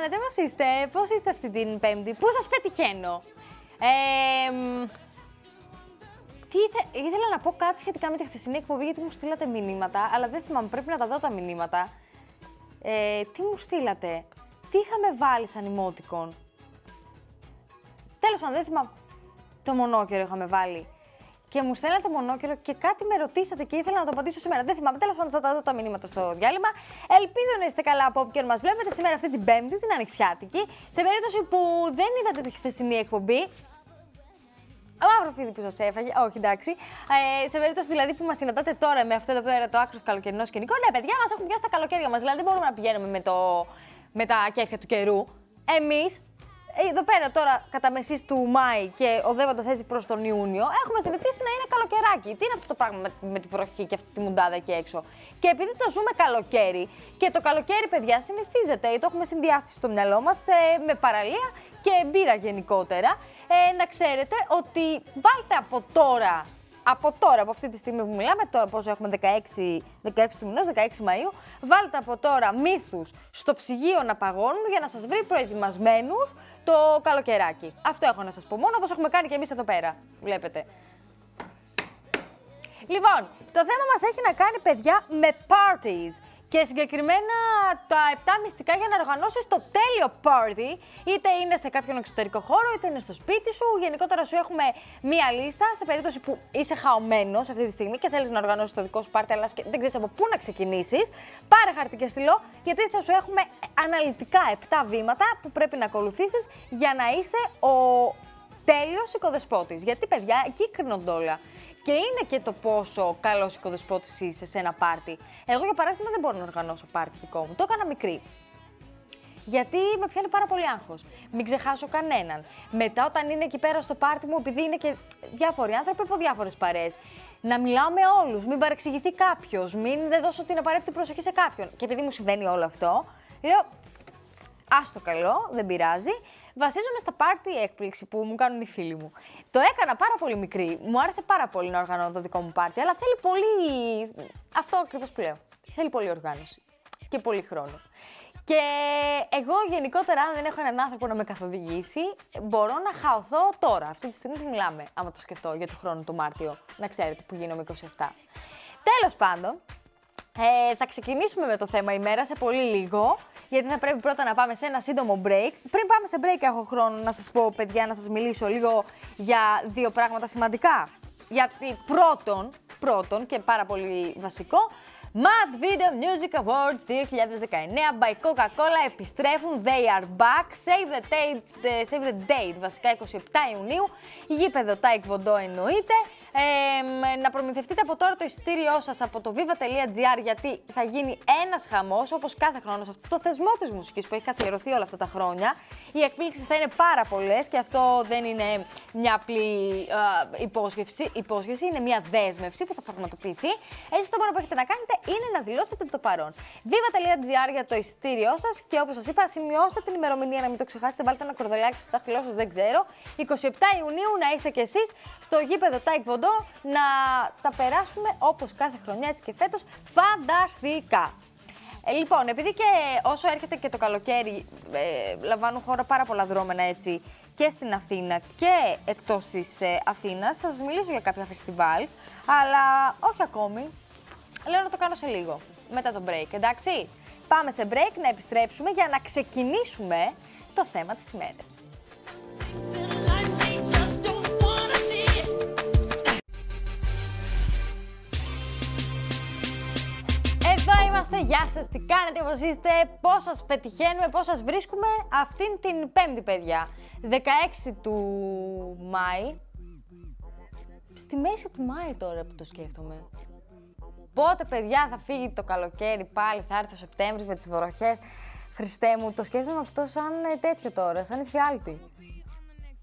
κάνετε, πώς είστε, πώς είστε αυτή την πέμπτη, πού σας πετυχαίνω; Ε, μ, τι ήθε, ήθελα να πω κάτι σχετικά με τη χθεσινή εκπομπή, γιατί μου στείλατε μηνύματα, αλλά δεν θυμάμαι, πρέπει να τα δω τα μηνύματα. Ε, τι μου στείλατε, τι είχαμε βάλει σαν emoticon; Τέλος πάντων, δεν θυμάμαι. Το μονόκερο είχαμε βάλει. Και μου στέλνατε μονόκερο και κάτι με ρωτήσατε και ήθελα να το απαντήσω σήμερα. Δεν θυμάμαι. Τέλος πάντων, θα τα δω τα μηνύματα στο διάλειμμα. Ελπίζω να είστε καλά από όποιον μας βλέπετε σήμερα αυτή την Πέμπτη, την Ανοιξιάτικη. Σε περίπτωση που δεν είδατε τη χθεσινή εκπομπή, Μαύρο φίδι που σας έφαγε. Όχι, εντάξει. Ε, σε περίπτωση δηλαδή που μας συναντάτε τώρα με αυτό εδώ πέρα το άκρος καλοκαιρινό σκηνικό, ναι, παιδιά μας έχουν πιάσει τα καλοκαίρια μας. Δηλαδή δεν μπορούμε να πηγαίνουμε με, το, με τα κέφια του καιρού. Εμείς εδώ πέρα τώρα κατά μεσής του Μάη και οδεύοντας έτσι προς τον Ιούνιο, έχουμε συνηθίσει να είναι καλοκαιράκι. Τι είναι αυτό το πράγμα με, με τη βροχή και αυτή τη μουντάδα εκεί έξω; Και επειδή το ζούμε καλοκαίρι και το καλοκαίρι, παιδιά, συνηθίζεται, το έχουμε συνδυάσει στο μυαλό μας ε, με παραλία και μπύρα γενικότερα. Ε, να ξέρετε ότι βάλτε από τώρα από τώρα, από αυτή τη στιγμή που μιλάμε, τώρα πόσο έχουμε 16, 16 του μηνός, 16 Μαΐου, βάλτε από τώρα μύθους στο ψυγείο να παγώνουν για να σας βρει προετοιμασμένους το καλοκαιράκι. Αυτό έχω να σας πω μόνο, όπως έχουμε κάνει και εμείς εδώ πέρα, βλέπετε. Λοιπόν, το θέμα μας έχει να κάνει, παιδιά, με parties. Και συγκεκριμένα τα 7 μυστικά για να οργανώσεις το τέλειο party, είτε είναι σε κάποιον εξωτερικό χώρο, είτε είναι στο σπίτι σου. Γενικότερα σου έχουμε μία λίστα σε περίπτωση που είσαι χαωμένος αυτή τη στιγμή και θέλεις να οργανώσεις το δικό σου party, αλλά δεν ξέρεις από πού να ξεκινήσεις. Πάρε χαρτί και στυλό, γιατί θα σου έχουμε αναλυτικά 7 βήματα που πρέπει να ακολουθήσεις για να είσαι ο τέλειος οικοδεσπότης. Γιατί, παιδιά, εκεί κρίνονται όλα. Και είναι και το πόσο καλός οικοδεσπότης είσαι σε ένα πάρτι. Εγώ, για παράδειγμα, δεν μπορώ να οργανώσω πάρτι δικό μου. Το έκανα μικρή. Γιατί με πιάνει πάρα πολύ άγχος. Μην ξεχάσω κανέναν. Μετά, όταν είναι εκεί πέρα στο πάρτι μου, επειδή είναι και διάφοροι άνθρωποι από διάφορες παρέ, να μιλάω με όλους, μην παρεξηγηθεί κάποιος, μην δεν δώσω την απαραίτητη προσοχή σε κάποιον. Και επειδή μου συμβαίνει όλο αυτό, λέω, άστο καλό, δεν πειράζει βασίζομαι στα πάρτι έκπληξη που μου κάνουν οι φίλοι μου. Το έκανα πάρα πολύ μικρή. Μου άρεσε πάρα πολύ να οργανώνω το δικό μου πάρτι, αλλά θέλει πολύ. Αυτό ακριβώς που λέω. Θέλει πολύ οργάνωση και πολύ χρόνο. Και εγώ γενικότερα, αν δεν έχω έναν άνθρωπο να με καθοδηγήσει, μπορώ να χαωθώ τώρα. Αυτή τη στιγμή που μιλάμε, άμα το σκεφτώ για το χρόνο του Μάρτιο. Να ξέρετε που γίνομαι 27. Τέλος πάντων, ε, θα ξεκινήσουμε με το θέμα ημέρα σε πολύ λίγο γιατί θα πρέπει πρώτα να πάμε σε ένα σύντομο break. Πριν πάμε σε break, έχω χρόνο να σας πω, παιδιά, να σας μιλήσω λίγο για δύο πράγματα σημαντικά. Γιατί πρώτον, πρώτον και πάρα πολύ βασικό, Mad Video Music Awards 2019 by Coca-Cola επιστρέφουν. They are back. Save the, date, ε, save the date, βασικά 27 Ιουνίου. Γήπεδο Taekwondo εννοείται. Ε, να προμηθευτείτε από τώρα το εισιτήριό σας από το viva.gr γιατί θα γίνει ένας χαμός όπως κάθε χρόνος σε αυτό το θεσμό της μουσικής που έχει καθιερωθεί όλα αυτά τα χρόνια. Οι εκπλήξεις θα είναι πάρα πολλές και αυτό δεν είναι μια απλή ε, υπόσχεση, υπόσχεση, είναι μια δέσμευση που θα πραγματοποιηθεί. Έτσι, το μόνο που έχετε να κάνετε είναι να δηλώσετε το παρόν. viva.gr για το εισιτήριό σας και όπως σας είπα, σημειώστε την ημερομηνία να μην το ξεχάσετε. Βάλτε ένα κορδελάκι στο δάχτυλό σας, δεν ξέρω. 27 Ιουνίου να είστε κι εσείς στο γήπεδο Taekwondo να τα περάσουμε όπως κάθε χρονιά έτσι και φέτος φανταστικά. Ε, λοιπόν, επειδή και όσο έρχεται και το καλοκαίρι ε, λαμβάνουν χώρα πάρα πολλά δρόμενα έτσι και στην Αθήνα και εκτός της ε, Αθήνας, θα σας μιλήσω για κάποια φεστιβάλ, αλλά όχι ακόμη. Λέω να το κάνω σε λίγο, μετά το break, εντάξει. Πάμε σε break να επιστρέψουμε για να ξεκινήσουμε το θέμα της ημέρας. Είμαστε, γεια σας, τι κάνετε, πώς είστε, πώς σας πετυχαίνουμε, πώς σας βρίσκουμε αυτήν την πέμπτη, παιδιά. 16 του Μάη. Στη μέση του Μάη τώρα που το σκέφτομαι. Πότε, παιδιά, θα φύγει το καλοκαίρι πάλι, θα έρθει ο Σεπτέμβρης με τις βροχές. Χριστέ μου, το σκέφτομαι αυτό σαν ε, τέτοιο τώρα, σαν εφιάλτη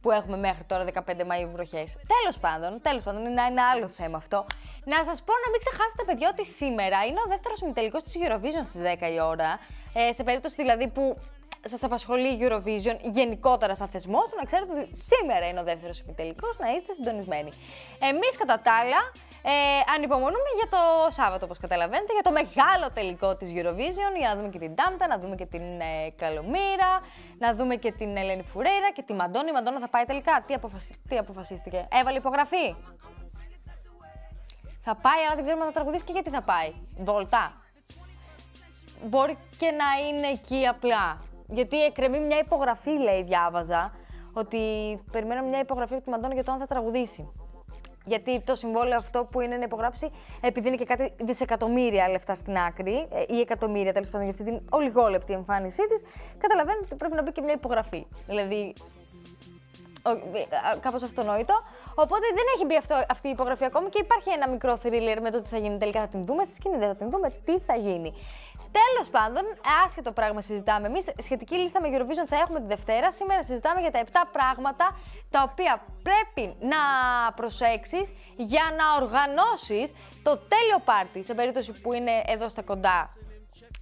που έχουμε μέχρι τώρα 15 Μαΐου βροχές. Τέλος πάντων, τέλος πάντων, είναι ένα άλλο θέμα αυτό. Να σας πω να μην ξεχάσετε, παιδιά, ότι σήμερα είναι ο δεύτερος ημιτελικό της Eurovision στις 10 η ώρα. Ε, σε περίπτωση δηλαδή που σας απασχολεί η Eurovision γενικότερα σαν θεσμός, να ξέρετε ότι σήμερα είναι ο δεύτερος επιτελικός, να είστε συντονισμένοι. Εμείς κατά τα άλλα ε, ανυπομονούμε για το Σάββατο, όπως καταλαβαίνετε, για το μεγάλο τελικό της Eurovision, για να δούμε και την Τάμτα, να δούμε και την ε, Καλομήρα, να δούμε και την Ελένη Φουρέιρα και τη Μαντώνη. Η Μαντώνα θα πάει τελικά. Τι, αποφασι... Τι αποφασίστηκε, έβαλε υπογραφή. Θα πάει, αλλά δεν ξέρουμε αν θα τραγουδήσει και γιατί θα πάει. Βολτά. Μπορεί και να είναι εκεί απλά. Γιατί εκκρεμεί μια υπογραφή, λέει, διάβαζα, ότι περιμένω μια υπογραφή από τη Μαντώνα για το αν θα τραγουδήσει. Γιατί το συμβόλαιο αυτό που είναι να υπογράψει, επειδή είναι και κάτι δισεκατομμύρια λεφτά στην άκρη, ε, ή εκατομμύρια τέλος πάντων για αυτή την ολιγόλεπτη εμφάνισή της, καταλαβαίνετε ότι πρέπει να μπει και μια υπογραφή. Δηλαδή, κάπως αυτονόητο. Οπότε δεν έχει μπει αυτό, αυτή η υπογραφή ακόμη και υπάρχει ένα μικρό θρίλερ με το τι θα γίνει τελικά. Θα την δούμε στη σκηνή, δεν θα την δούμε, τι θα γίνει. Τέλος πάντων, άσχετο πράγμα συζητάμε εμείς. Σχετική λίστα με Eurovision θα έχουμε τη Δευτέρα. Σήμερα συζητάμε για τα 7 πράγματα τα οποία πρέπει να προσέξεις για να οργανώσεις το τέλειο πάρτι σε περίπτωση που είναι εδώ στα κοντά.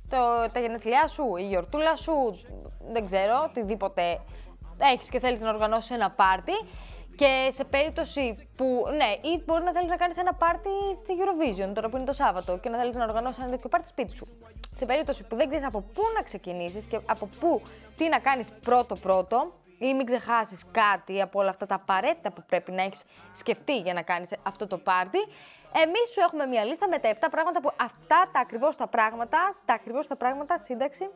Το, τα γενεθλιά σου, η γιορτούλα σου, δεν ξέρω, οτιδήποτε έχεις και θέλεις να οργανώσεις ένα πάρτι. Και σε περίπτωση που. Ναι, ή μπορεί να θέλεις να κάνεις ένα πάρτι στη Eurovision, τώρα που είναι το Σάββατο, και να θέλεις να οργανώσεις ένα τέτοιο πάρτι σπίτι σου. Σε περίπτωση που δεν ξέρεις από πού να ξεκινήσεις και από πού τι να κάνεις πρώτο-πρώτο, ή μην ξεχάσεις κάτι από όλα αυτά τα απαραίτητα που πρέπει να έχεις σκεφτεί για να κάνεις αυτό το πάρτι. Εμείς σου έχουμε μια λίστα με τα 7 πράγματα που αυτά τα ακριβώς τα πράγματα, τα ακριβώς τα πράγματα, σύνταξη,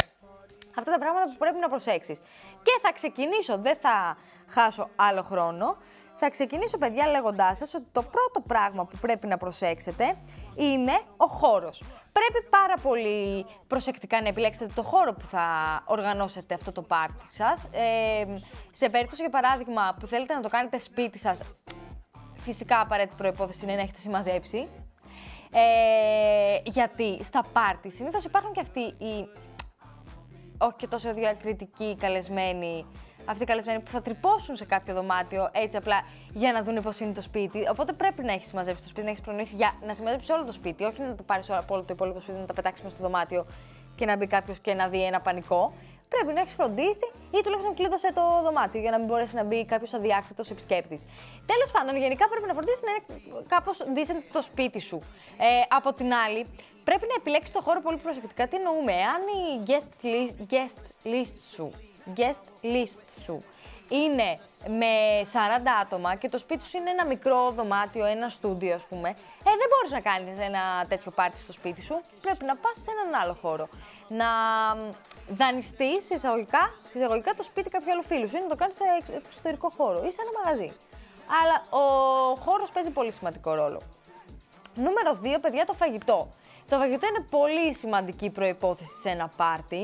αυτά τα πράγματα που πρέπει να προσέξεις. Και θα ξεκινήσω, δεν θα χάσω άλλο χρόνο. Θα ξεκινήσω, παιδιά, λέγοντάς σας ότι το πρώτο πράγμα που πρέπει να προσέξετε είναι ο χώρος. Πρέπει πάρα πολύ προσεκτικά να επιλέξετε το χώρο που θα οργανώσετε αυτό το πάρτι σας. Ε, σε περίπτωση, για παράδειγμα, που θέλετε να το κάνετε σπίτι σας, φυσικά απαραίτητη προπόθεση είναι να έχετε συμμαζέψει. Ε, γιατί στα πάρτι συνήθως υπάρχουν και αυτοί οι όχι και τόσο διακριτικοί καλεσμένοι αυτοί οι καλεσμένοι που θα τρυπώσουν σε κάποιο δωμάτιο έτσι απλά για να δουν πώς είναι το σπίτι. Οπότε πρέπει να έχεις συμμαζέψει το σπίτι, να έχεις προνοήσει για να συμμαζέψεις όλο το σπίτι. Όχι να το πάρεις από όλο το υπόλοιπο σπίτι, να τα πετάξεις μέσα στο δωμάτιο και να μπει κάποιος και να δει ένα πανικό. Πρέπει να έχεις φροντίσει ή τουλάχιστον κλείδωσε το δωμάτιο για να μην μπορέσει να μπει κάποιος αδιάκριτο επισκέπτης. Τέλος πάντων, γενικά πρέπει να φροντίσεις να είναι κάπως decent το σπίτι σου. Ε, από την άλλη, πρέπει να επιλέξεις το χώρο πολύ προσεκτικά. Τι εννοούμε, αν η guest list, guest list σου guest list σου είναι με 40 άτομα και το σπίτι σου είναι ένα μικρό δωμάτιο, ένα στούντιο ας πούμε, ε, δεν μπορείς να κάνεις ένα τέτοιο πάρτι στο σπίτι σου, πρέπει να πας σε έναν άλλο χώρο. Να δανειστείς εισαγωγικά, εισαγωγικά το σπίτι κάποιου άλλου φίλου σου ή να το κάνεις σε εξωτερικό χώρο ή σε ένα μαγαζί. Αλλά ο χώρος παίζει πολύ σημαντικό ρόλο. Νούμερο 2, παιδιά, το φαγητό. Το φαγητό είναι πολύ σημαντική προϋπόθεση σε ένα πάρτι.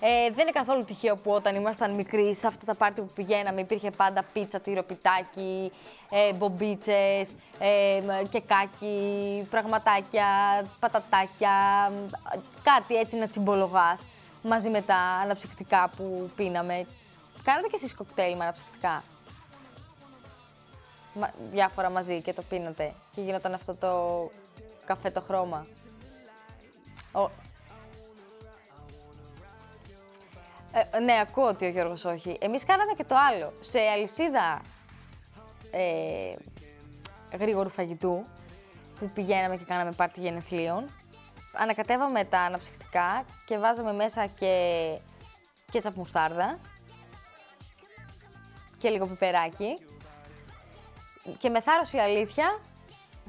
Ε, δεν είναι καθόλου τυχαίο που όταν ήμασταν μικροί, σε αυτά τα πάρτι που πηγαίναμε, υπήρχε πάντα πίτσα, τυροπιτάκι, ε, μπομπίτσες, ε, κεκάκι, πραγματάκια, πατατάκια, κάτι έτσι να τσιμπολογάς, μαζί με τα αναψυκτικά που πίναμε. Κάνατε και εσείς κοκτέιλ με αναψυκτικά; διάφορα μαζί και το πίνατε και γινόταν αυτό το καφέ το χρώμα. Ε, ναι, ακούω ότι ο Γιώργος όχι. Εμείς κάναμε και το άλλο. Σε αλυσίδα ε, γρήγορου φαγητού, που πηγαίναμε και κάναμε πάρτι γενεθλίων, ανακατεύαμε τα αναψυκτικά και βάζαμε μέσα και κέτσαπ μουστάρδα και λίγο πιπεράκι. Και με θάρρος η αλήθεια,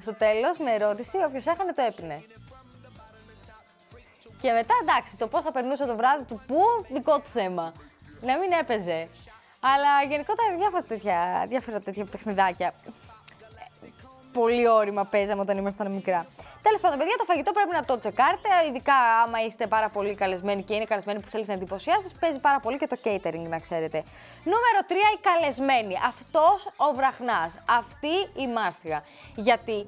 στο τέλος, με ερώτηση, όποιος έχανε το έπινε. Και μετά εντάξει, το πώς θα περνούσε το βράδυ του που, δικό του θέμα. Να μην έπαιζε. Αλλά γενικότερα διάφορα τέτοια, διάφορα τέτοια παιχνιδάκια. Πολύ όρημα παίζαμε όταν ήμασταν μικρά. Τέλος πάντων, παιδιά, το φαγητό πρέπει να το τσεκάρετε. Ειδικά άμα είστε πάρα πολύ καλεσμένοι και είναι καλεσμένοι που θέλεις να εντυπωσιάσεις, παίζει πάρα πολύ και το catering, να ξέρετε. Νούμερο 3, οι καλεσμένοι. Αυτός ο βραχνάς. Αυτή η μάστιγα. Γιατί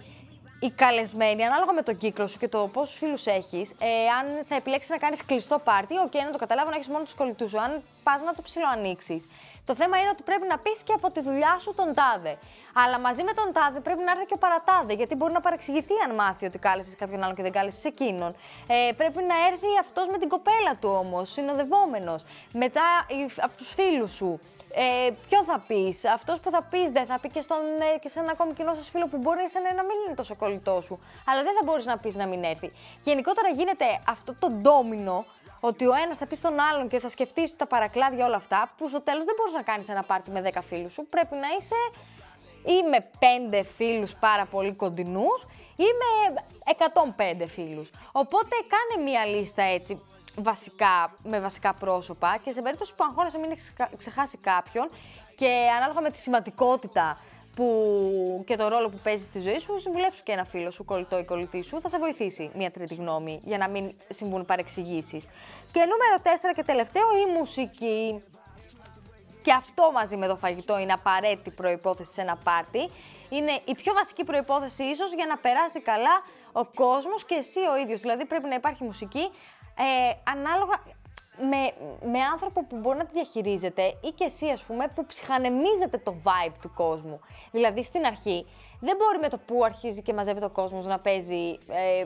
οι καλεσμένοι, ανάλογα με τον κύκλο σου και το πόσους φίλους έχεις, ε, αν θα επιλέξεις να κάνεις κλειστό πάρτι, OK, okay, να το καταλάβω να έχεις μόνο τους κολλητούς σου. Αν πας να το ψιλοανοίξεις. Το θέμα είναι ότι πρέπει να πεις και από τη δουλειά σου τον τάδε. Αλλά μαζί με τον τάδε πρέπει να έρθει και ο παρατάδε, γιατί μπορεί να παρεξηγηθεί αν μάθει ότι κάλεσες κάποιον άλλον και δεν κάλεσες εκείνον. Ε, πρέπει να έρθει αυτός με την κοπέλα του όμως, συνοδευόμενος. Μετά από τους φίλους σου. Ε, ποιο θα πεις, αυτός που θα πεις δεν θα πει και, στον, ε, και σε ένα ακόμη κοινό σας φίλο που μπορεί να μην είναι τόσο κολλητό σου. Αλλά δεν θα μπορείς να πεις να μην έρθει. Γενικότερα γίνεται αυτό το ντόμινο ότι ο ένας θα πει στον άλλον και θα σκεφτείς τα παρακλάδια όλα αυτά, που στο τέλος δεν μπορείς να κάνεις ένα πάρτι με 10 φίλους σου. Πρέπει να είσαι ή με 5 φίλους πάρα πολύ κοντινούς ή με 105 φίλους. Οπότε κάνε μία λίστα έτσι βασικά, με βασικά πρόσωπα και σε περίπτωση που αγχώνεσαι μην έχει ξεχάσει κάποιον και ανάλογα με τη σημαντικότητα που και το ρόλο που παίζεις στη ζωή σου, συμβουλέψου και ένα φίλο σου, κολλητό ή κολλητή σου, θα σε βοηθήσει μια τρίτη γνώμη για να μην συμβούν παρεξηγήσεις. Και νούμερο 4 και τελευταίο, η μουσική. Και αυτό μαζί με το φαγητό είναι απαραίτητη προπόθεση σε ένα πάρτι. Είναι η πιο βασική προπόθεση ίσως για να περάσει καλά ο κόσμος και εσύ ο ίδιος. Δηλαδή πρέπει να υπάρχει μουσική ε, ανάλογα με, με άνθρωπο που μπορεί να τη διαχειρίζεται ή και εσύ, ας πούμε, που ψυχανεμίζεται το vibe του κόσμου. Δηλαδή, στην αρχή, δεν μπορεί με το που αρχίζει και μαζεύει το κόσμος να παίζει ε,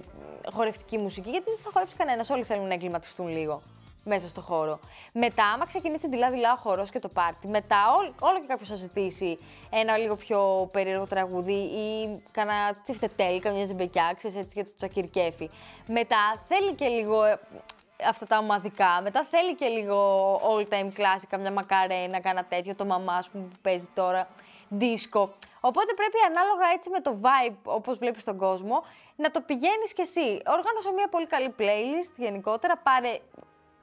χορευτική μουσική, γιατί δεν θα χορέψει κανένας. Όλοι θέλουν να εγκληματιστούν λίγο μέσα στο χώρο. Μετά, άμα ξεκινήσει την δειλά ο χορό και το πάρτι, μετά όλο και κάποιος θα ζητήσει ένα λίγο πιο περίεργο τραγούδι ή κανένα τσιφτετέλ, καμιά ζεμπεκιά, ξέρεις έτσι για το τσακυρκέφι. Μετά θέλει και λίγο ε, αυτά τα ομαδικά. Μετά θέλει και λίγο all time classic, καμιά μακαρένα, κάνα τέτοιο, το μαμά που παίζει τώρα, disco. Οπότε πρέπει ανάλογα έτσι με το vibe, όπως βλέπεις τον κόσμο, να το πηγαίνεις κι εσύ. Οργάνωσε μια πολύ καλή playlist γενικότερα, πάρε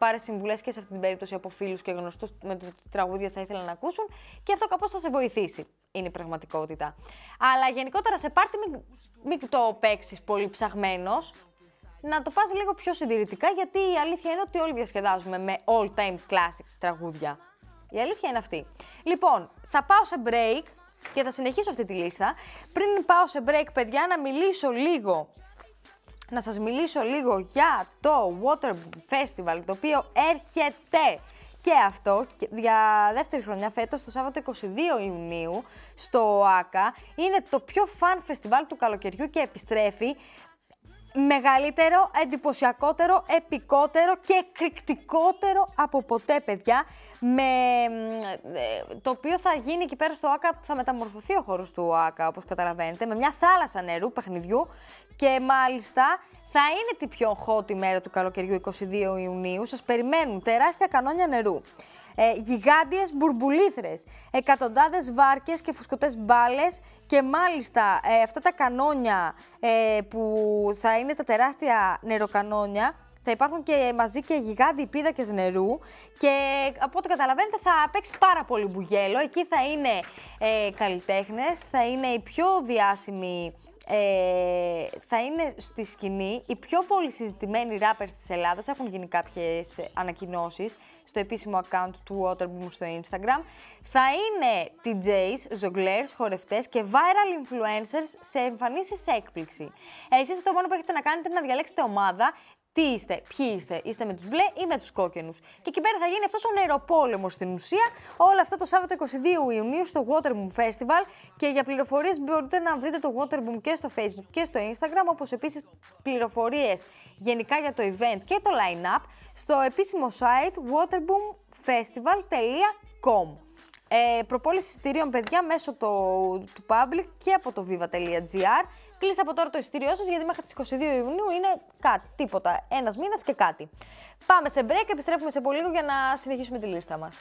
πάρε συμβουλές και σε αυτή την περίπτωση από φίλους και γνωστούς με το τι τραγούδια θα ήθελαν να ακούσουν και αυτό κάπως θα σε βοηθήσει. Είναι η πραγματικότητα. Αλλά γενικότερα σε πάρτι μην, μην το παίξεις πολύ ψαγμένος. Να το πας λίγο πιο συντηρητικά, γιατί η αλήθεια είναι ότι όλοι διασκεδάζουμε με all-time classic τραγούδια. Η αλήθεια είναι αυτή. Λοιπόν, θα πάω σε break και θα συνεχίσω αυτή τη λίστα. Πριν πάω σε break, παιδιά, να μιλήσω λίγο να σας μιλήσω λίγο για το Water Festival, το οποίο έρχεται και αυτό για δεύτερη χρονιά φέτος, το Σάββατο 22 Ιουνίου, στο ΟΑΚΑ. Είναι το πιο φαν φεστιβάλ του καλοκαιριού και επιστρέφει μεγαλύτερο, εντυπωσιακότερο, επικότερο και εκρηκτικότερο από ποτέ, παιδιά. Με, ε, το οποίο θα γίνει εκεί πέρα στο ΟΑΚΑ, θα μεταμορφωθεί ο χώρος του ΟΑΚΑ, όπως καταλαβαίνετε, με μια θάλασσα νερού, παιχνιδιού και μάλιστα θα είναι την πιο hot ημέρα του καλοκαιριού 22 Ιουνίου. Σας περιμένουν τεράστια κανόνια νερού. Ε, γιγάντιες μπουρμπουλήθρες, εκατοντάδες βάρκες και φουσκωτές μπάλες και μάλιστα ε, αυτά τα κανόνια ε, που θα είναι τα τεράστια νεροκανόνια θα υπάρχουν και μαζί και γιγάντιοι πίδακες νερού και από ό,τι καταλαβαίνετε θα παίξει πάρα πολύ μπουγέλο. Εκεί θα είναι ε, καλλιτέχνες, θα είναι οι πιο διάσημοι ε, θα είναι στη σκηνή οι πιο πολύ συζητημένοι rappers της Ελλάδας. Έχουν γίνει κάποιες ανακοινώσεις στο επίσημο account του Waterboom στο Instagram. Θα είναι DJs, ζογκλέρς, χορευτές και viral influencers σε εμφανίσεις έκπληξη. Εσείς το μόνο που έχετε να κάνετε είναι να διαλέξετε ομάδα τι είστε, ποιοι είστε, είστε με τους μπλε ή με τους κόκκινους. Και εκεί πέρα θα γίνει αυτός ο νεροπόλεμος στην ουσία, όλα αυτά το Σάββατο 22 Ιουνίου στο Waterboom Festival. Και για πληροφορίες μπορείτε να βρείτε το Waterboom και στο Facebook και στο Instagram, όπως επίσης πληροφορίες γενικά για το event και το line-up στο επίσημο site waterboomfestival.com. Ε, προπόληση εισιτηρίων, παιδιά, μέσω το, του public και από το viva.gr. Κλείστε από τώρα το εισιτήριό σας γιατί μέχρι τις 22 Ιουνίου είναι κάτι, τίποτα. Ένας μήνας και κάτι. Πάμε σε break, επιστρέφουμε σε πολύ λίγο για να συνεχίσουμε τη λίστα μας.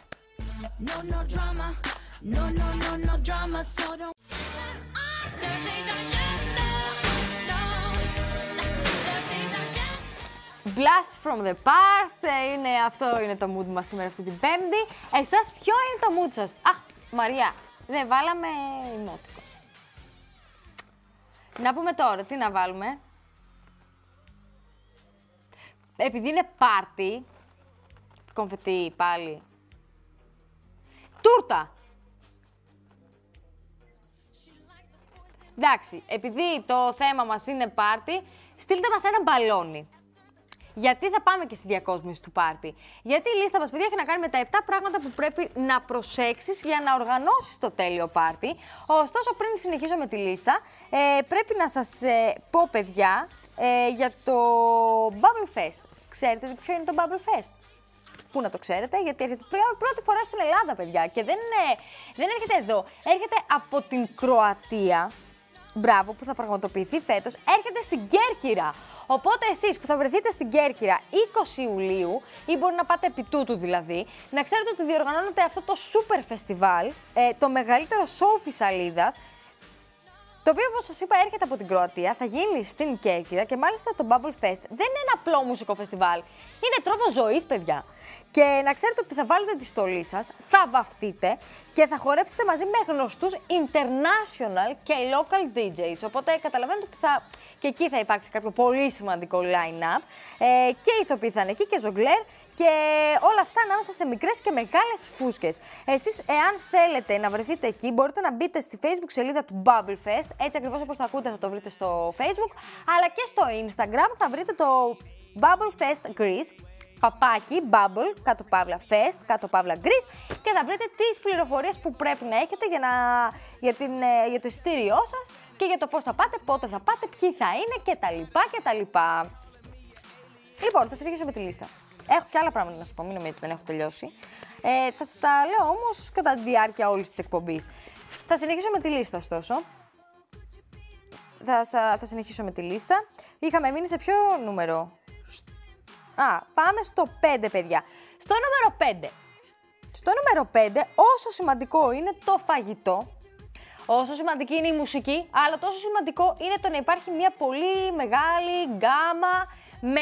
Blast from the past, ε, είναι, αυτό είναι το mood μας σήμερα αυτή την πέμπτη. Εσάς ποιο είναι το mood σας; Αχ, Μαριά, δεν βάλαμε ημότικο. Να πούμε τώρα, τι να βάλουμε. Επειδή είναι πάρτι, κομφετή πάλι. Τούρτα! Εντάξει, επειδή το θέμα μας είναι πάρτι, στείλτε μας ένα μπαλόνι. Γιατί θα πάμε και στη διακόσμηση του πάρτι; Γιατί η λίστα μας, παιδιά, έχει να κάνει με τα 7 πράγματα που πρέπει να προσέξεις για να οργανώσεις το τέλειο πάρτι. Ωστόσο, πριν συνεχίσω με τη λίστα, ε, πρέπει να σας ε, πω, παιδιά, ε, για το Bubble Fest. Ξέρετε ποιο είναι το Bubble Fest; Πού να το ξέρετε, γιατί έρχεται πρώτη φορά στην Ελλάδα, παιδιά. Και δεν, δεν έρχεται εδώ. Έρχεται από την Κροατία. Μπράβο, που θα πραγματοποιηθεί φέτος. Έρχεται στην Κέρκυρα. Οπότε εσείς που θα βρεθείτε στην Κέρκυρα 20 Ιουλίου, ή μπορεί να πάτε επί τούτου δηλαδή, να ξέρετε ότι διοργανώνεται αυτό το super φεστιβάλ, ε, το μεγαλύτερο σοου φυσαλίδας, το οποίο, όπως σας είπα, έρχεται από την Κροατία, θα γίνει στην Κέρκυρα και μάλιστα το Bubble Fest δεν είναι ένα απλό μουσικό φεστιβάλ. Είναι τρόπο ζωής, παιδιά. Και να ξέρετε ότι θα βάλετε τη στολή σας, θα βαφτείτε και θα χορέψετε μαζί με γνωστούς international και local DJs. Οπότε καταλαβαίνετε ότι θα. Και εκεί θα υπάρξει κάποιο πολύ σημαντικό line-up. Ε, και ηθοποιοί θα είναι εκεί και ζογκλέρ και όλα αυτά ανάμεσα σε μικρές και μεγάλες φούσκες. Εσείς, εάν θέλετε να βρεθείτε εκεί, μπορείτε να μπείτε στη Facebook σελίδα του Bubble Fest. Έτσι ακριβώς όπως το ακούτε, θα το βρείτε στο Facebook. Αλλά και στο Instagram θα βρείτε το Bubble Fest Greece παπάκι, bubble, κάτω παύλα fest, κάτω παύλα Greece και θα βρείτε τις πληροφορίες που πρέπει να έχετε για, να, για, την, ε, για το εισιτήριό σας και για το πώς θα πάτε, πότε θα πάτε, ποιοι θα είναι κτλ. λοιπά. Λοιπόν, θα συνεχίσω με τη λίστα. Έχω και άλλα πράγματα να σα πω, μην νομίζετε δεν έχω τελειώσει. Ε, θα σας τα λέω όμως κατά τη διάρκεια όλης της εκπομπής. Θα συνεχίσω με τη λίστα, ωστόσο. Θα, θα συνεχίσω με τη λίστα. Είχαμε μείνει σε ποιο νούμερο; Α, πάμε στο 5, παιδιά. Στο νούμερο 5. Στο νούμερο 5, όσο σημαντικό είναι το φαγητό, όσο σημαντική είναι η μουσική, αλλά τόσο σημαντικό είναι το να υπάρχει μια πολύ μεγάλη γκάμα με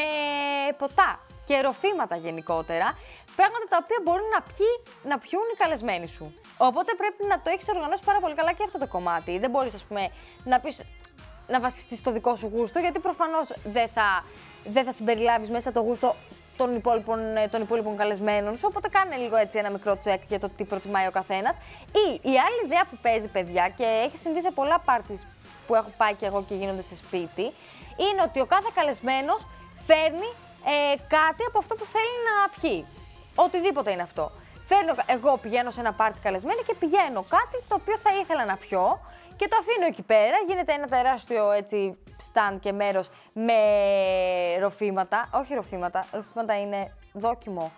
ποτά και ροφήματα γενικότερα. Πράγματα τα οποία μπορούν να, πιει, να πιούν οι καλεσμένοι σου. Οπότε πρέπει να το έχεις οργανώσει πάρα πολύ καλά και αυτό το κομμάτι. Δεν μπορείς, ας πούμε, να πεις να βασιστείς στο δικό σου γούστο, γιατί προφανώς δεν θα, δεν θα συμπεριλάβεις μέσα το γούστο των υπόλοιπων, των υπόλοιπων καλεσμένων σου. Οπότε κάνε λίγο έτσι ένα μικρό τσεκ για το τι προτιμάει ο καθένας. Ή η άλλη ιδέα που παίζει, παιδιά, και έχει συμβεί σε πολλά πάρτι που έχω πάει και εγώ και γίνονται σε σπίτι, είναι ότι ο κάθε καλεσμένος φέρνει ε, κάτι από αυτό που θέλει να πιει. Οτιδήποτε είναι αυτό. Φέρνω, εγώ πηγαίνω σε ένα πάρτι καλεσμένη και πηγαίνω κάτι το οποίο θα ήθελα να πιω και το αφήνω εκεί πέρα. Γίνεται ένα τεράστιο έτσι stand και μέρος με ροφήματα. Όχι ροφήματα, ροφήματα είναι δόκιμο.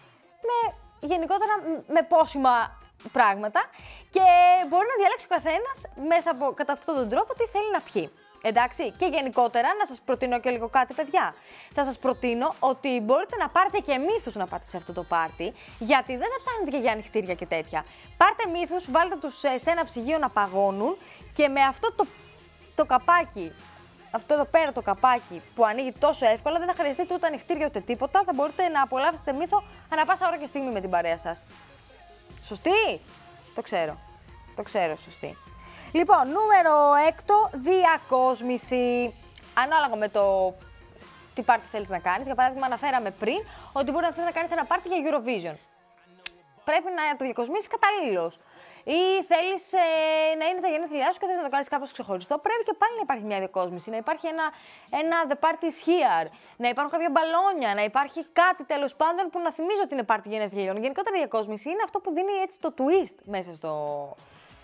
Με γενικότερα με πόσιμα πράγματα και μπορεί να διαλέξει ο καθένας μέσα από κατά αυτόν τον τρόπο τι θέλει να πιει. Εντάξει, και γενικότερα να σας προτείνω και λίγο κάτι, παιδιά. Θα σας προτείνω ότι μπορείτε να πάρετε και μύθους να πάτε σε αυτό το πάρτι, γιατί δεν θα ψάχνετε και για ανοιχτήρια και τέτοια. Πάρτε μύθους, βάλτε τους σε ένα ψυγείο να παγώνουν και με αυτό το, το καπάκι αυτό εδώ πέρα το καπάκι που ανοίγει τόσο εύκολα, δεν θα χρειαστείτε ούτε ανοιχτήρια ούτε τίποτα. Θα μπορείτε να απολαύσετε μύθο ανά πάσα ώρα και στιγμή με την παρέα σας. Σωστή; Το ξέρω. Το ξέρω, σωστή. Λοιπόν, νούμερο 6, διακόσμηση. Ανάλογα με το τι πάρτι θέλεις να κάνεις. Για παράδειγμα, αναφέραμε πριν ότι μπορεί να θέλει να κάνεις ένα πάρτι για Eurovision. Πρέπει να το διακοσμήσεις καταλήλως. Ή θέλεις ε, να είναι τα γενέθλιά σου και θες να το κάνεις κάπως ξεχωριστό. Πρέπει και πάλι να υπάρχει μια διακόσμηση. Να υπάρχει ένα, ένα The Party is here. Να υπάρχουν κάποια μπαλόνια. Να υπάρχει κάτι τέλος πάντων που να θυμίζει ότι είναι πάρτι γενεθλίων. Γενικότερα η διακόσμηση είναι αυτό που δίνει έτσι το twist μέσα στο,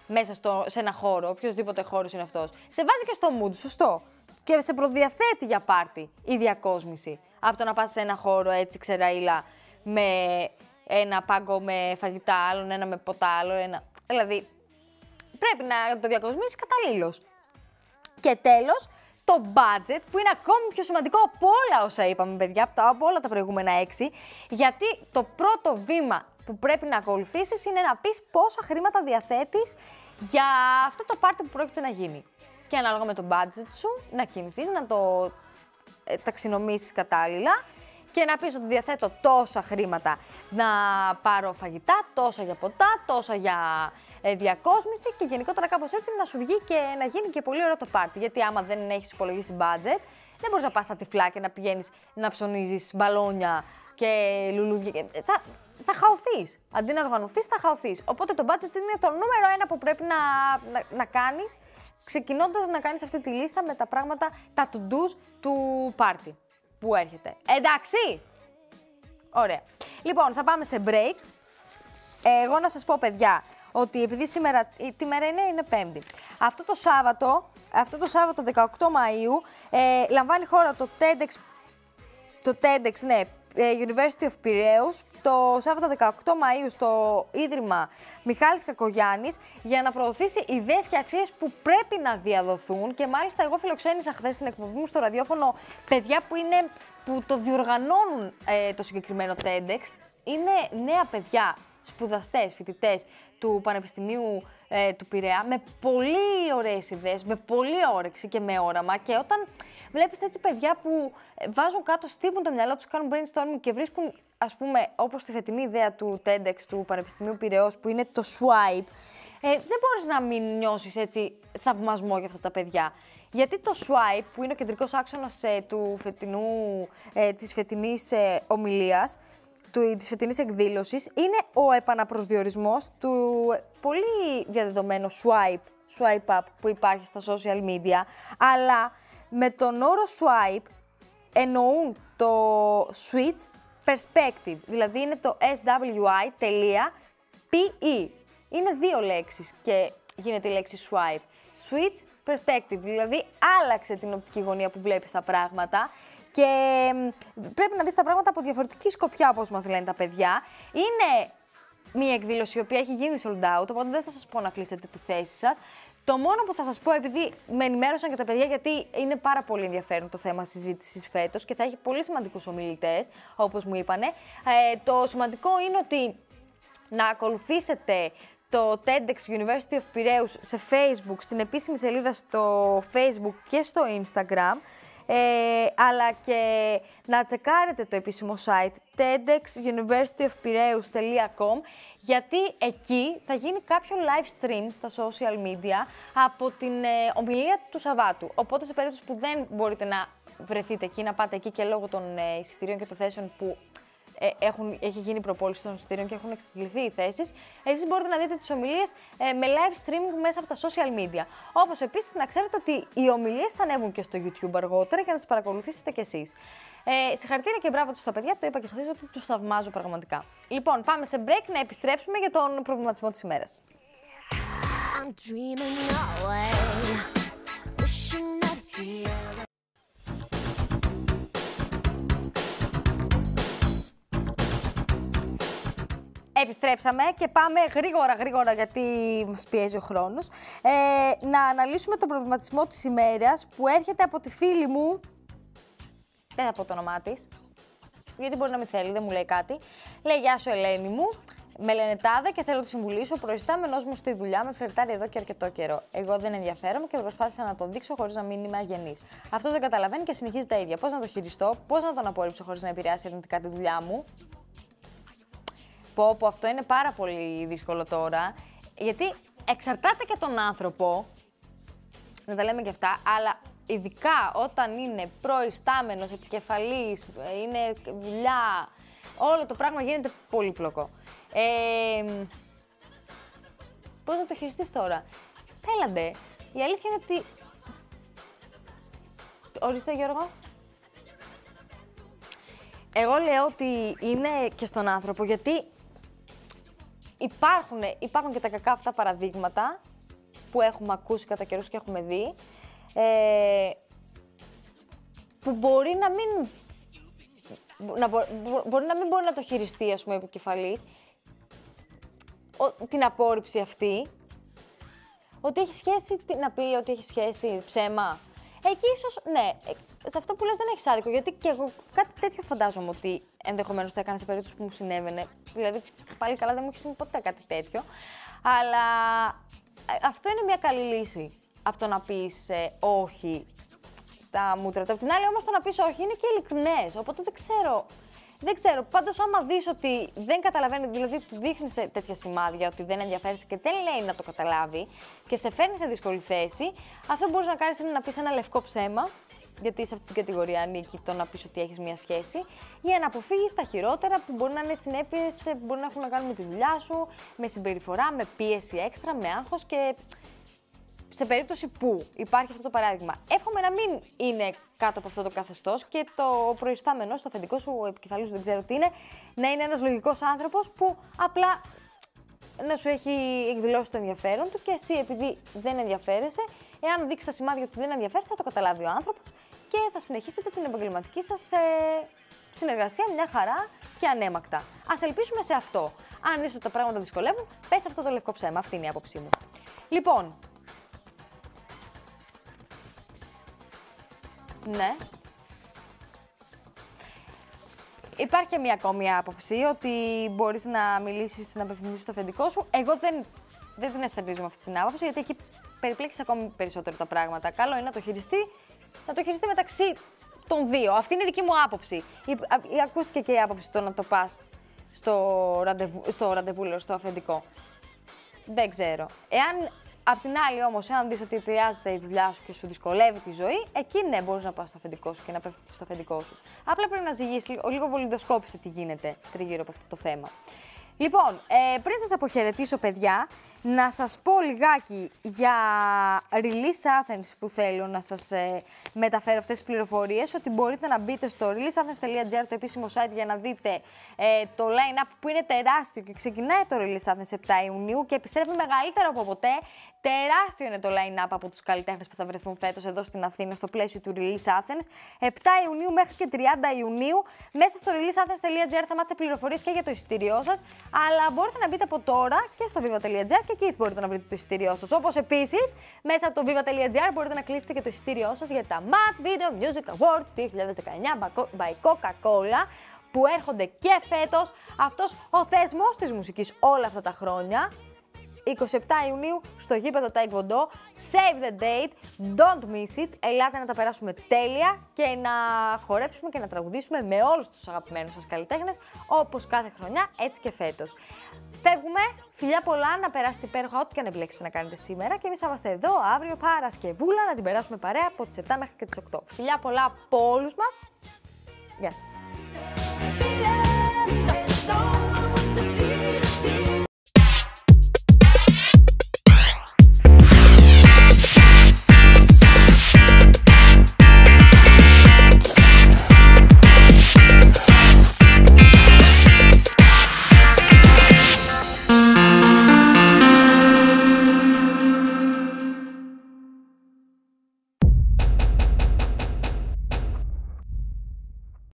μέσα στο, σε ένα χώρο, οποιοδήποτε χώρος είναι αυτός. Σε βάζει και στο mood, σωστό. Και σε προδιαθέτει για πάρτι η διακόσμηση. Από το να πας σε ένα χώρο έτσι ξεραίλα με ένα πάγκο με φαγητά, άλλον ένα με ποτά, άλλο ένα. Δηλαδή, πρέπει να το διακοσμήσεις καταλήλως. Και τέλος, το budget που είναι ακόμη πιο σημαντικό από όλα όσα είπαμε, παιδιά, από όλα τα προηγούμενα έξι. Γιατί το πρώτο βήμα που πρέπει να ακολουθήσεις είναι να πεις πόσα χρήματα διαθέτεις για αυτό το πάρτι που πρόκειται να γίνει. Και ανάλογα με το budget σου, να κινηθείς, να το ε, ταξινομήσεις κατάλληλα και να πεις ότι διαθέτω τόσα χρήματα να πάρω φαγητά, τόσα για ποτά, τόσα για ε, διακόσμηση και γενικότερα κάπως έτσι να σου βγει και να γίνει και πολύ ωραίο το πάρτι. Γιατί άμα δεν έχεις υπολογίσει budget, δεν μπορείς να πας στα τυφλά και να πηγαίνεις να ψωνίζεις μπαλόνια και λουλούδια. Θα, θα χαωθείς. Αντί να οργανωθείς, θα χαωθείς. Οπότε το budget είναι το νούμερο ένα που πρέπει να, να, να κάνεις ξεκινώντας να κάνεις αυτή τη λίστα με τα πράγματα, τα to-dos του πάρτι που έρχεται. Εντάξει! Ωραία. Λοιπόν, θα πάμε σε break. Εγώ να σας πω, παιδιά, ότι επειδή σήμερα, τη μέρα είναι, είναι Πέμπτη. Αυτό το Σάββατο, αυτό το Σάββατο 18 Μαΐου, ε, λαμβάνει χώρα το TEDx, το TEDx, ναι, ε, University of Piraeus το Σάββατο 18 Μαΐου στο Ίδρυμα Μιχάλης Κακογιάννης για να προωθήσει ιδέες και αξίες που πρέπει να διαδοθούν και μάλιστα εγώ φιλοξένησα χθες στην εκπομπή μου στο ραδιόφωνο παιδιά που, είναι, που το διοργανώνουν ε, το συγκεκριμένο TEDx. Είναι νέα παιδιά, σπουδαστές, φοιτητές του Πανεπιστημίου ε, του Πειραιά με πολύ ωραίες ιδέες, με πολύ όρεξη και με όραμα και όταν Βλέπεις έτσι παιδιά που ε, βάζουν κάτω, στίβουν το μυαλό τους, κάνουν brainstorming και βρίσκουν, ας πούμε, όπως τη φετινή ιδέα του TEDx του Πανεπιστημίου Πυραιός, που είναι το swipe. Ε, δεν μπορείς να μην νιώσεις έτσι θαυμασμό για αυτά τα παιδιά. Γιατί το swipe, που είναι ο κεντρικός άξονας ε, του φετινού, ε, της φετινής ε, ομιλίας, του, της φετινής εκδήλωσης, είναι ο επαναπροσδιορισμός του πολύ διαδεδομένου swipe, swipe up που υπάρχει στα social media, αλλά με τον όρο swipe εννοούν το switch perspective, δηλαδή είναι το swi.pe. Είναι δύο λέξεις και γίνεται η λέξη swipe. Switch perspective, δηλαδή άλλαξε την οπτική γωνία που βλέπεις τα πράγματα και πρέπει να δεις τα πράγματα από διαφορετική σκοπιά, όπως μας λένε τα παιδιά. Είναι μια εκδήλωση η οποία έχει γίνει sold out, οπότε δεν θα σας πω να κλείσετε τη θέση σας. Το μόνο που θα σας πω, επειδή με ενημέρωσαν και τα παιδιά, γιατί είναι πάρα πολύ ενδιαφέρον το θέμα συζήτησης φέτος και θα έχει πολύ σημαντικούς ομιλητές, όπως μου είπανε. Ε, το σημαντικό είναι ότι να ακολουθήσετε το TEDx University of Piraeus σε Facebook, στην επίσημη σελίδα στο Facebook και στο Instagram. Ε, αλλά και να τσεκάρετε το επίσημο site tedxuniversityofpiraeus.com γιατί εκεί θα γίνει κάποιο live stream στα social media από την ε, ομιλία του Σαββάτου. Οπότε σε περίπτωση που δεν μπορείτε να βρεθείτε εκεί, να πάτε εκεί και λόγω των ε, εισιτηρίων και των θέσεων που ε, έχουν, έχει γίνει προπόληση των εισιτήριων και έχουν εξαντληθεί οι θέσεις. Εσείς μπορείτε να δείτε τις ομιλίες ε, με live streaming μέσα από τα social media. Όπως επίσης να ξέρετε ότι οι ομιλίες θα ανέβουν και στο YouTube αργότερα και να τις παρακολουθήσετε κι εσείς. Ε, συγχαρητήρια και μπράβο τους στα παιδιά, το είπα και χθες ότι τους θαυμάζω πραγματικά. Λοιπόν, πάμε σε break να επιστρέψουμε για τον προβληματισμό της ημέρας. Επιστρέψαμε και πάμε γρήγορα γρήγορα γιατί μας πιέζει ο χρόνος ε, να αναλύσουμε τον προβληματισμό της ημέρας που έρχεται από τη φίλη μου δεν θα πω το όνομά της. Γιατί μπορεί να μην θέλει, δεν μου λέει κάτι. Λέει Γεια σου, Ελένη μου. Με λένε τάδε και θέλω να τη συμβουλήσω. Προϊστάμενος μου στη δουλειά με φλερτάρει εδώ και αρκετό καιρό. Εγώ δεν ενδιαφέρομαι και προσπάθησα να το δείξω χωρίς να μην είμαι αγενής. Αυτός δεν καταλαβαίνει και συνεχίζει τα ίδια. Πώς να το χειριστώ, πώς να τον απορρίψω χωρίς να επηρεάσει αρνητικά τη δουλειά μου. Πω, πω, αυτό είναι πάρα πολύ δύσκολο τώρα. Γιατί εξαρτάται και τον άνθρωπο. Να τα λέμε και αυτά, αλλά ειδικά όταν είναι προϊστάμενος, επικεφαλής, είναι δουλειά, όλο το πράγμα γίνεται πολύπλοκο. Ε, πώς να το χειριστείς τώρα; Θέλαντε. Η αλήθεια είναι ότι... Ορίστε Γιώργο. Εγώ λέω ότι είναι και στον άνθρωπο, γιατί υπάρχουν, υπάρχουν και τα κακά αυτά παραδείγματα που έχουμε ακούσει κατά καιρούς και έχουμε δει, ε, που μπορεί να μην να μπορεί να μην μπορεί να το χειριστεί, ας πούμε, επικεφαλής, την απόρριψη αυτή, ότι έχει σχέση, να πει ότι έχει σχέση ψέμα. Εκεί ίσως, ναι, ε, σε αυτό που λες δεν έχεις άδικο, γιατί και εγώ κάτι τέτοιο φαντάζομαι ότι ενδεχομένως θα έκανε σε περίπτωση που μου συνέβαινε. Δηλαδή, πάλι καλά δεν μου έχει συμβεί ποτέ κάτι τέτοιο. Αλλά ε, αυτό είναι μια καλή λύση από το να πεις ε, όχι στα μούτρα του. Απ' την άλλη, όμως, το να πεις όχι είναι και ειλικρινές. Οπότε δεν ξέρω. Δεν ξέρω. Πάντως, άμα δεις ότι δεν καταλαβαίνεις, δηλαδή του δείχνεις τέτοια σημάδια ότι δεν ενδιαφέρει και δεν λέει να το καταλάβει και σε φέρνει σε δύσκολη θέση, αυτό που μπορείς να κάνεις είναι να πεις ένα λευκό ψέμα. Γιατί σε αυτή την κατηγορία ανήκει το να πεις ότι έχεις μια σχέση, για να αποφύγεις τα χειρότερα που μπορεί να είναι συνέπειες που μπορεί να έχουν να κάνουν με τη δουλειά σου, με συμπεριφορά, με πίεση έξτρα, με άγχος και σε περίπτωση που υπάρχει αυτό το παράδειγμα, εύχομαι να μην είναι κάτω από αυτό το καθεστώς και το προϊστάμενο στο αφεντικό σου, ο επικεφαλής δεν ξέρω τι είναι, να είναι ένας λογικός άνθρωπος που απλά να σου έχει εκδηλώσει το ενδιαφέρον του και εσύ επειδή δεν ενδιαφέρεσαι, εάν δείξει τα σημάδια ότι δεν ενδιαφέρεσαι, θα το καταλάβει ο άνθρωπος και θα συνεχίσετε την επαγγελματική σας ε, συνεργασία μια χαρά και ανέμακτα. Α ελπίσουμε σε αυτό. Αν δεις ότι τα πράγματα δυσκολεύουν, πες αυτό το λευκό ψέμα. Αυτή είναι η άποψή μου. Λοιπόν. Ναι. Υπάρχει και μία ακόμη άποψη ότι μπορείς να μιλήσεις, να απευθυνθείς στο αφεντικό σου. Εγώ δεν, δεν την αισθανίζω με αυτή την άποψη, γιατί εκεί περιπλέκει ακόμη περισσότερο τα πράγματα. Καλό είναι να το χειριστεί, να το χειριστεί μεταξύ των δύο. Αυτή είναι η δική μου άποψη. ακούστηκε και η άποψη το να το πας στο ραντεβού, στο, ραντεβού, στο αφεντικό. Δεν ξέρω. Εάν Απ' την άλλη, όμως, αν δεις ότι επηρεάζεται η δουλειά σου και σου δυσκολεύει τη ζωή, εκεί ναι, μπορείς να πας στο αφεντικό σου και να πέφτεις στο αφεντικό σου. Απλά πρέπει να ζυγίσεις λίγο, λίγο βολιδοσκόπησε τι γίνεται τριγύρω από αυτό το θέμα. Λοιπόν, ε, πριν σας αποχαιρετήσω παιδιά, να σας πω λιγάκι για Release Athens που θέλω να σας ε, μεταφέρω αυτές τις πληροφορίες, ότι μπορείτε να μπείτε στο releaseathens.gr, το επίσημο site, για να δείτε ε, το line-up που είναι τεράστιο και ξεκινάει το Release Athens 7 Ιουνίου και επιστρέφει μεγαλύτερο από ποτέ. Τεράστιο είναι το line-up από τους καλλιτέχνες που θα βρεθούν φέτος εδώ στην Αθήνα στο πλαίσιο του Release Athens. 7 Ιουνίου μέχρι και 30 Ιουνίου. Μέσα στο releaseathens.gr θα μάθετε πληροφορίες και για το εισιτήριό σας, αλλά μπορείτε να μπείτε από τώρα και στο viva.gr και εκεί μπορείτε να βρείτε το εισιτήριό σας. Όπως επίσης, μέσα από το viva.gr μπορείτε να κλείσετε και το εισιτήριό σας για τα Mad Video Music Awards 2019 by Coca-Cola που έρχονται και φέτος αυτός ο θεσμός της μουσικής όλα αυτά τα χρόνια 27 Ιουνίου στο γήπεδο Taekwondo. Save the date, don't miss it. Ελάτε να τα περάσουμε τέλεια και να χορέψουμε και να τραγουδήσουμε με όλους τους αγαπημένους σας καλλιτέχνες, όπως κάθε χρονιά, έτσι και φέτος. Φεύγουμε. Φιλιά πολλά, να περάσετε υπέροχα ό,τι και αν επιλέξετε να κάνετε σήμερα. Και εμεί θα είμαστε εδώ αύριο Παρασκευούλα να την περάσουμε παρέα από τι 7 μέχρι και τι 8. Φιλιά πολλά από όλου μα. Γεια σας.